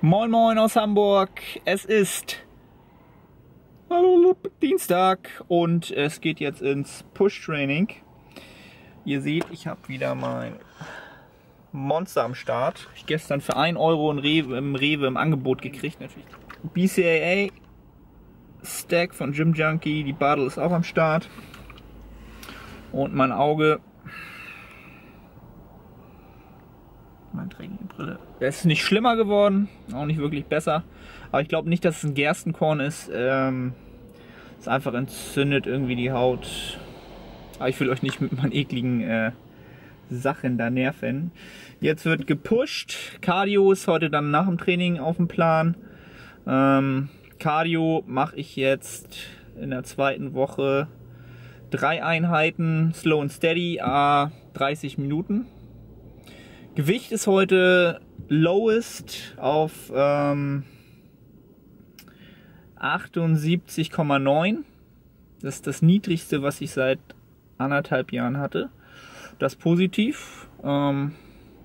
Moin Moin aus Hamburg. Es ist Dienstag und es geht jetzt ins Push-Training. Ihr seht, ich habe wieder mein Monster am Start. Ich gestern für 1 Euro im Rewe, im Rewe im Angebot gekriegt. Natürlich. BCAA Stack von Gym Junkie. Die Badel ist auch am Start. Und mein Auge Mein Trainingbrille. Es ist nicht schlimmer geworden, auch nicht wirklich besser. Aber ich glaube nicht, dass es ein Gerstenkorn ist. Ähm, es einfach entzündet irgendwie die Haut. Aber ich will euch nicht mit meinen ekligen äh, Sachen da nerven. Jetzt wird gepusht. Cardio ist heute dann nach dem Training auf dem Plan. Ähm, Cardio mache ich jetzt in der zweiten Woche drei Einheiten Slow and Steady, a 30 Minuten. Gewicht ist heute lowest auf ähm, 78,9. Das ist das niedrigste, was ich seit anderthalb Jahren hatte. Das ist positiv. Ähm,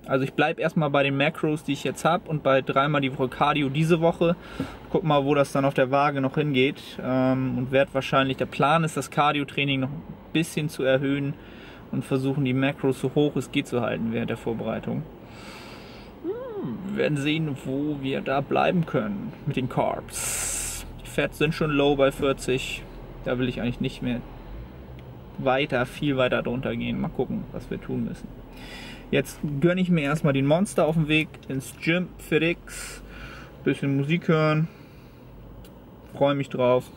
also ich bleibe erstmal bei den Macros, die ich jetzt habe und bei dreimal die Woche Cardio diese Woche. Guck mal, wo das dann auf der Waage noch hingeht. Ähm, und werde wahrscheinlich, der Plan ist, das Cardio-Training noch ein bisschen zu erhöhen und versuchen die Macros so hoch es geht zu halten während der Vorbereitung. Wir werden sehen, wo wir da bleiben können mit den Carbs. Die Fats sind schon low bei 40. Da will ich eigentlich nicht mehr weiter, viel weiter drunter gehen. Mal gucken, was wir tun müssen. Jetzt gönne ich mir erstmal den Monster auf dem Weg ins Gym für X. Bisschen Musik hören. Freue mich drauf.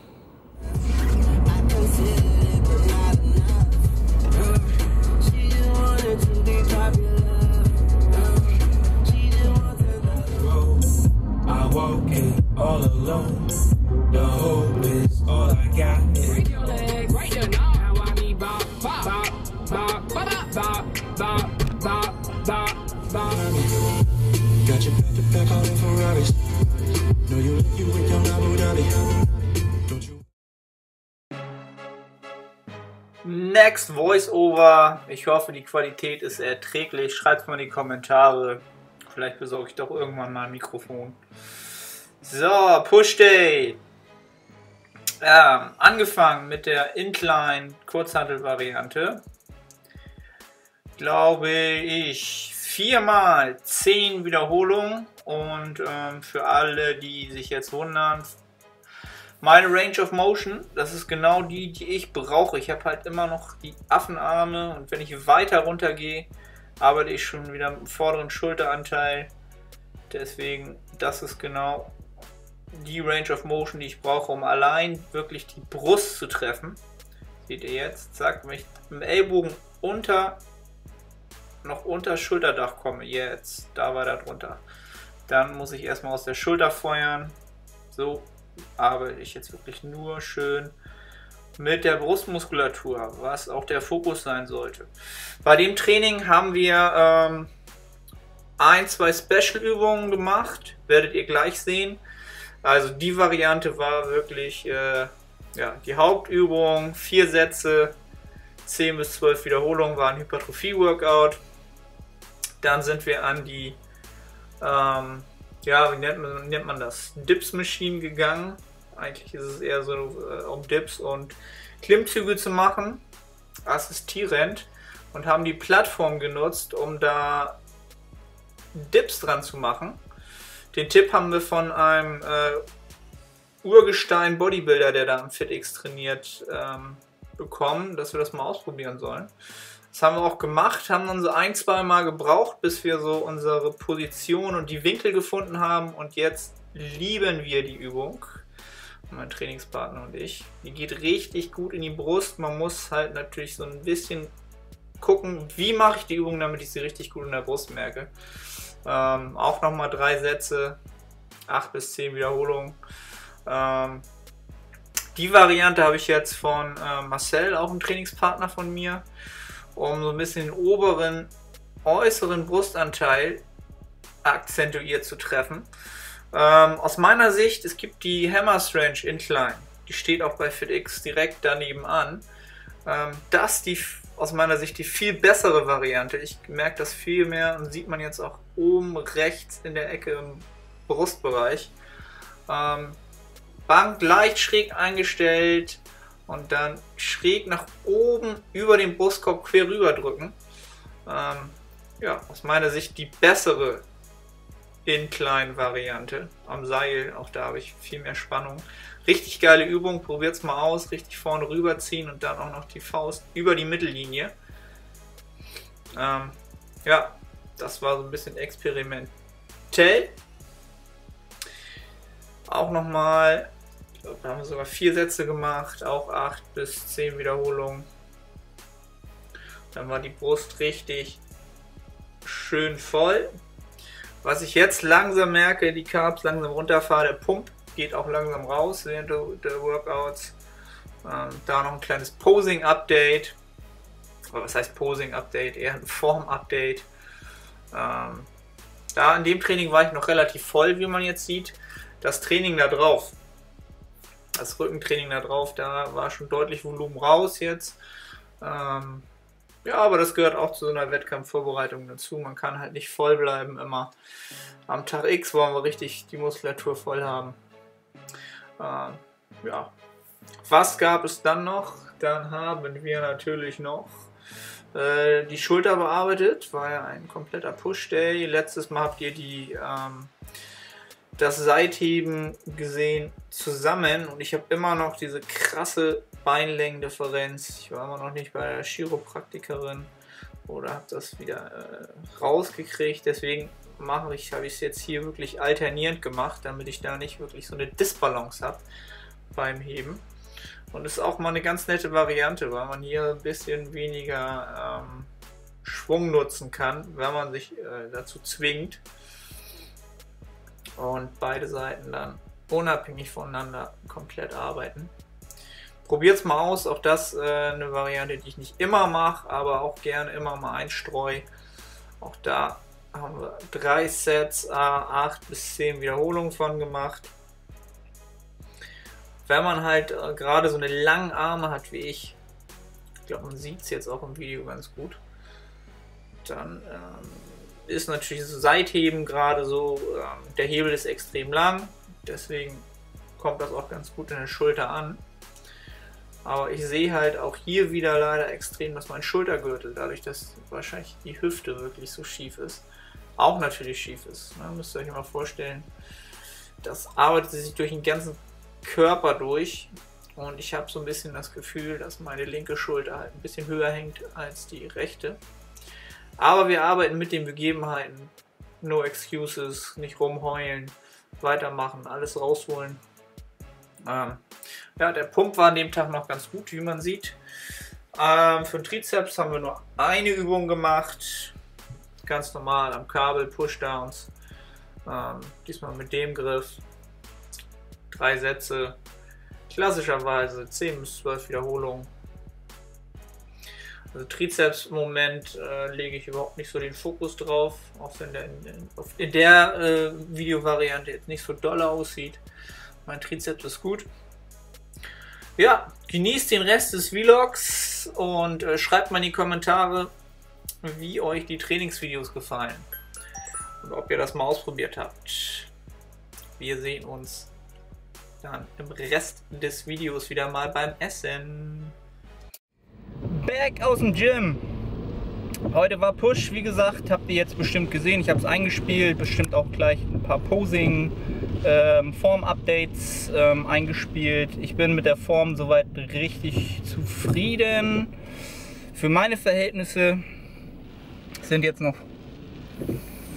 Next Voice-Over. Ich hoffe, die Qualität ist erträglich. Schreibt mal in die Kommentare. Vielleicht besorge ich doch irgendwann mal ein Mikrofon. So, Push Day. Ähm, angefangen mit der Incline Kurzhandel-Variante. Glaube ich viermal zehn Wiederholungen. Und ähm, für alle, die sich jetzt wundern, meine Range of Motion, das ist genau die, die ich brauche. Ich habe halt immer noch die Affenarme und wenn ich weiter runter gehe, arbeite ich schon wieder mit dem vorderen Schulteranteil. Deswegen, das ist genau die Range of Motion, die ich brauche, um allein wirklich die Brust zu treffen. Seht ihr jetzt? Sagt wenn ich mit dem Ellbogen unter, noch unter Schulterdach komme, jetzt, da war da drunter. Dann muss ich erstmal aus der Schulter feuern. So arbeite ich jetzt wirklich nur schön mit der Brustmuskulatur, was auch der Fokus sein sollte. Bei dem Training haben wir ähm, ein, zwei Special-Übungen gemacht, werdet ihr gleich sehen. Also die Variante war wirklich äh, ja, die Hauptübung, vier Sätze, 10 bis 12 Wiederholungen war ein Hypertrophie-Workout. Dann sind wir an die, ähm, ja, wie nennt man, nennt man das, Dips-Machine gegangen. Eigentlich ist es eher so, äh, um Dips und Klimmzüge zu machen, assistierend, und haben die Plattform genutzt, um da Dips dran zu machen. Den Tipp haben wir von einem äh, Urgestein Bodybuilder, der da am FitX trainiert, ähm, bekommen, dass wir das mal ausprobieren sollen. Das haben wir auch gemacht, haben dann so ein, zwei Mal gebraucht, bis wir so unsere Position und die Winkel gefunden haben und jetzt lieben wir die Übung. Mein Trainingspartner und ich. Die geht richtig gut in die Brust. Man muss halt natürlich so ein bisschen gucken, wie mache ich die Übung, damit ich sie richtig gut in der Brust merke. Ähm, auch nochmal drei Sätze, 8 bis 10 Wiederholungen. Ähm, die Variante habe ich jetzt von äh, Marcel, auch ein Trainingspartner von mir, um so ein bisschen den oberen, äußeren Brustanteil akzentuiert zu treffen. Ähm, aus meiner Sicht, es gibt die Hammer Strange Incline. Die steht auch bei FitX direkt daneben an. Ähm, das die aus meiner Sicht die viel bessere Variante. Ich merke das viel mehr und sieht man jetzt auch oben rechts in der Ecke im Brustbereich. Ähm, Bank leicht schräg eingestellt und dann schräg nach oben über den Brustkorb quer rüber drücken. Ähm, ja, aus meiner Sicht die bessere Incline-Variante am Seil. Auch da habe ich viel mehr Spannung. Richtig geile Übung, probiert es mal aus. Richtig vorne rüberziehen und dann auch noch die Faust über die Mittellinie. Ähm, ja, das war so ein bisschen experimentell. Auch nochmal, da haben wir sogar vier Sätze gemacht, auch acht bis zehn Wiederholungen. Dann war die Brust richtig schön voll. Was ich jetzt langsam merke, die Carbs langsam runterfahre, der Pump geht auch langsam raus während der, Workouts. Ähm, da noch ein kleines Posing-Update. Was heißt Posing-Update? Eher ein Form-Update. Ähm, da in dem Training war ich noch relativ voll, wie man jetzt sieht. Das Training da drauf, das Rückentraining da drauf, da war schon deutlich Volumen raus jetzt. Ähm, ja, aber das gehört auch zu so einer Wettkampfvorbereitung dazu. Man kann halt nicht voll bleiben immer. Am Tag X wollen wir richtig die Muskulatur voll haben. Äh, ja. Was gab es dann noch? Dann haben wir natürlich noch äh, die Schulter bearbeitet. War ja ein kompletter Push-Day. Letztes Mal habt ihr die ähm, das Seitheben gesehen zusammen und ich habe immer noch diese krasse Beinlängendifferenz. Ich war immer noch nicht bei der Chiropraktikerin oder habe das wieder äh, rausgekriegt. Deswegen mache ich, habe ich es jetzt hier wirklich alternierend gemacht, damit ich da nicht wirklich so eine Disbalance habe beim Heben. Und ist auch mal eine ganz nette Variante, weil man hier ein bisschen weniger ähm, Schwung nutzen kann, wenn man sich äh, dazu zwingt und beide Seiten dann unabhängig voneinander komplett arbeiten. Probiert es mal aus, auch das äh, eine Variante, die ich nicht immer mache, aber auch gerne immer mal einstreue. Auch da haben wir drei Sets, 8 bis 10 Wiederholungen von gemacht. Wenn man halt äh, gerade so eine lange Arme hat wie ich, ich glaube man sieht es jetzt auch im Video ganz gut, dann ähm, ist natürlich so Seitheben gerade so, ähm, der Hebel ist extrem lang, deswegen kommt das auch ganz gut in der Schulter an. Aber ich sehe halt auch hier wieder leider extrem, dass mein Schultergürtel, dadurch, dass wahrscheinlich die Hüfte wirklich so schief ist, auch natürlich schief ist. Ne? Müsst ihr euch mal vorstellen. Das arbeitet sich durch den ganzen Körper durch. Und ich habe so ein bisschen das Gefühl, dass meine linke Schulter halt ein bisschen höher hängt als die rechte. Aber wir arbeiten mit den Begebenheiten. No excuses, nicht rumheulen, weitermachen, alles rausholen. Ähm, ja, der Pump war an dem Tag noch ganz gut, wie man sieht. Ähm, für den Trizeps haben wir nur eine Übung gemacht. Ganz normal am Kabel, Pushdowns. Ähm, diesmal mit dem Griff. Drei Sätze. Klassischerweise 10 bis 12 Wiederholungen. Also Trizeps im Moment äh, lege ich überhaupt nicht so den Fokus drauf, auch wenn der in, in, in der äh, Videovariante jetzt nicht so doll aussieht. Mein Trizeps ist gut. Ja, genießt den Rest des Vlogs und äh, schreibt mal in die Kommentare, wie euch die Trainingsvideos gefallen und ob ihr das mal ausprobiert habt. Wir sehen uns dann im Rest des Videos wieder mal beim Essen back aus dem Gym. Heute war Push, wie gesagt, habt ihr jetzt bestimmt gesehen. Ich habe es eingespielt, bestimmt auch gleich ein paar Posing, ähm, ähm, eingespielt. Ich bin mit der Form soweit richtig zufrieden. Für meine Verhältnisse sind jetzt noch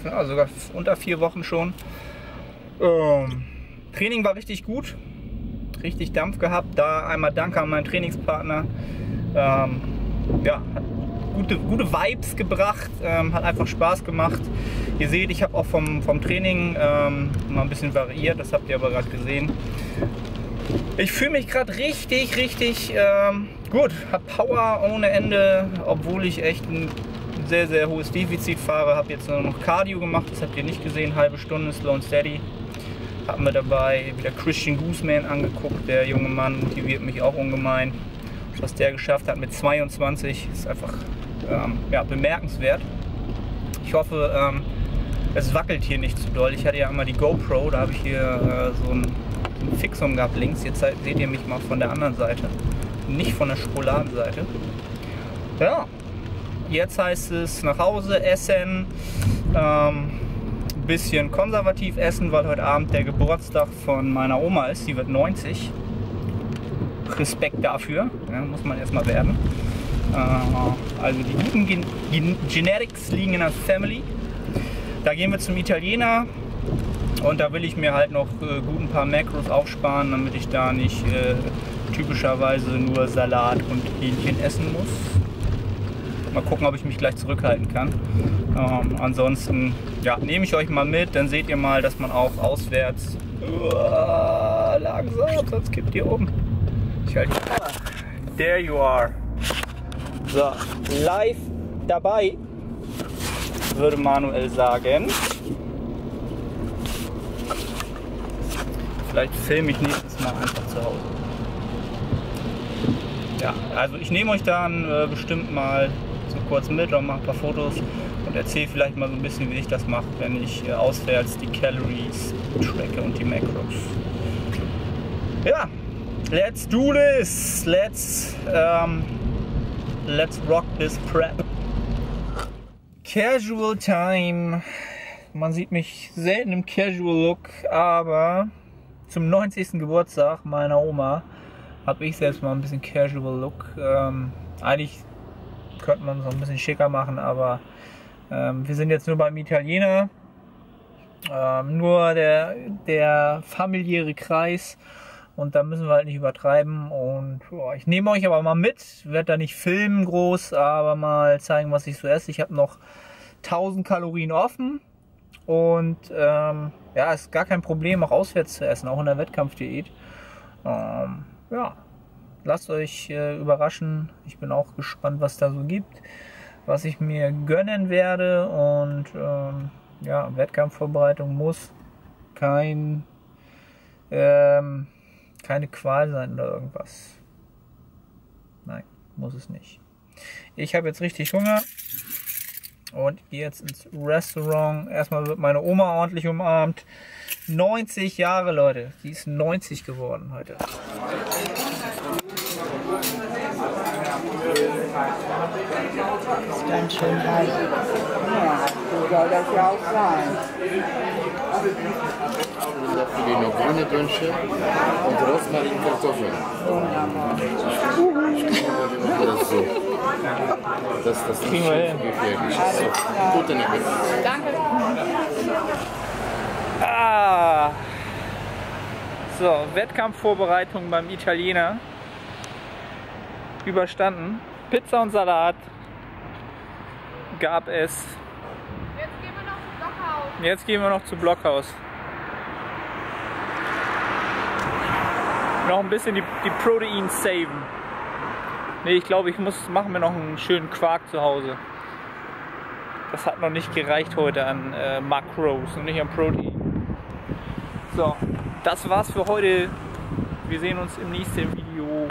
ja, sogar unter vier Wochen schon. Ähm, Training war richtig gut, richtig Dampf gehabt. Da einmal Danke an meinen Trainingspartner. Ähm, ja, hat gute, gute Vibes gebracht, ähm, hat einfach Spaß gemacht. Ihr seht, ich habe auch vom, vom Training ähm, mal ein bisschen variiert, das habt ihr aber gerade gesehen. Ich fühle mich gerade richtig, richtig ähm, gut, habe Power ohne Ende, obwohl ich echt ein sehr, sehr hohes Defizit fahre. Habe jetzt nur noch Cardio gemacht, das habt ihr nicht gesehen, halbe Stunde Slow and Steady. Haben wir dabei wieder Christian Gooseman angeguckt, der junge Mann motiviert mich auch ungemein was der geschafft hat mit 22, ist einfach ähm, ja, bemerkenswert. Ich hoffe, ähm, es wackelt hier nicht zu doll. Ich hatte ja immer die GoPro, da habe ich hier äh, so ein, Fixum gehabt links. Jetzt seht ihr mich mal von der anderen Seite, nicht von der Schokoladenseite. Ja, jetzt heißt es nach Hause essen, ähm, bisschen konservativ essen, weil heute Abend der Geburtstag von meiner Oma ist. Die wird 90. Respekt dafür, ja, muss man erstmal werden. Äh, also die guten Gen Gen Genetics liegen in der Family. Da gehen wir zum Italiener und da will ich mir halt noch äh, gut ein paar Macros aufsparen, damit ich da nicht äh, typischerweise nur Salat und Hähnchen essen muss. Mal gucken, ob ich mich gleich zurückhalten kann. Ähm, ansonsten ja, nehme ich euch mal mit, dann seht ihr mal, dass man auch auswärts Uah, langsam, sonst kippt ihr um. Ich halte. There you are. So, live dabei würde Manuel sagen. Vielleicht filme ich nächstes Mal einfach zu Hause. Ja, also ich nehme euch dann äh, bestimmt mal so kurz mit und mache ein paar Fotos und erzähle vielleicht mal so ein bisschen, wie ich das mache, wenn ich äh, auswärts die Calories tracke und die Macros. Ja, let's do this! Let's, um, let's rock this prep. Casual Time. Man sieht mich selten im Casual Look, aber zum 90. Geburtstag meiner Oma habe ich selbst mal ein bisschen Casual Look. Ähm, eigentlich könnte man es noch ein bisschen schicker machen, aber ähm, wir sind jetzt nur beim Italiener. Ähm, nur der, der familiäre Kreis und da müssen wir halt nicht übertreiben. Und boah, ich nehme euch aber mal mit, werde da nicht filmen groß, aber mal zeigen, was ich so esse. Ich habe noch 1000 Kalorien offen und ähm, ja, ist gar kein Problem, auch auswärts zu essen, auch in der Wettkampfdiät. Ähm, ja, lasst euch äh, überraschen. Ich bin auch gespannt, was da so gibt, was ich mir gönnen werde und ähm, ja, Wettkampfvorbereitung muss kein ähm, keine Qual sein oder irgendwas. Nein, muss es nicht. Ich habe jetzt richtig Hunger und gehe jetzt ins Restaurant. Erstmal wird meine Oma ordentlich umarmt. 90 Jahre, Leute. Die ist 90 geworden heute. Das ist ganz schön heiß. Ja, so soll das ja auch sein. Dafür noch grüne Dönsche und Rosmarin Kartoffeln. Wunderbar. Das ist so. Das nicht wir hin. gefährlich ist. So. Gute Nacht. Ah. So, Wettkampfvorbereitung beim Italiener. Überstanden. Pizza und Salat gab es. Jetzt gehen wir noch zum Blockhaus. Jetzt gehen wir noch zu Blockhaus. Noch ein bisschen die, die Proteins saven. Nee, ich glaube, ich muss machen wir noch einen schönen Quark zu Hause. Das hat noch nicht gereicht heute an äh, Macros und nicht an Protein. So, das war's für heute. Wir sehen uns im nächsten Video.